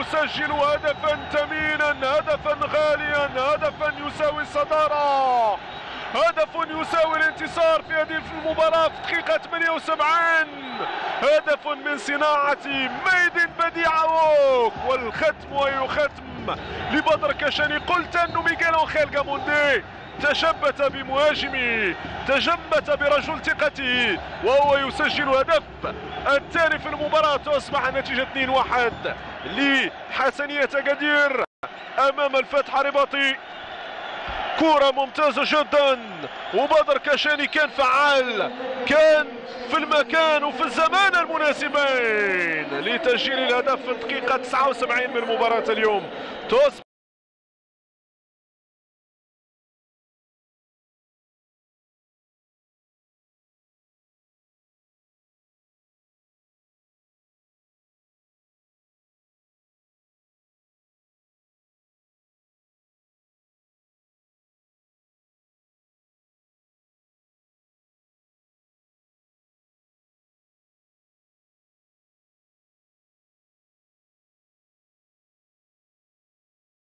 يسجل هدفا ثمينا هدفا غاليا هدفا يساوي الصدارة. هدف يساوي الانتصار في هذه المباراة في دقيقة 78 هدف من صناعة ميدن بديعوك والختم ويختم لبدر كشاني قلت أنه ميغيل أنخيل جاموندي تشبت بمهاجمه تجمت برجل ثقته وهو يسجل هدف الثاني في المباراة وأصبح النتيجة 2-1 لحسنية قدير أمام الفتح رباطي. كرة ممتازة جدا وبدر كشاني كان فعال كان في المكان وفي الزمان المناسبين لتسجيل الهدف في الدقيقة 79 من مباراة اليوم. تصبح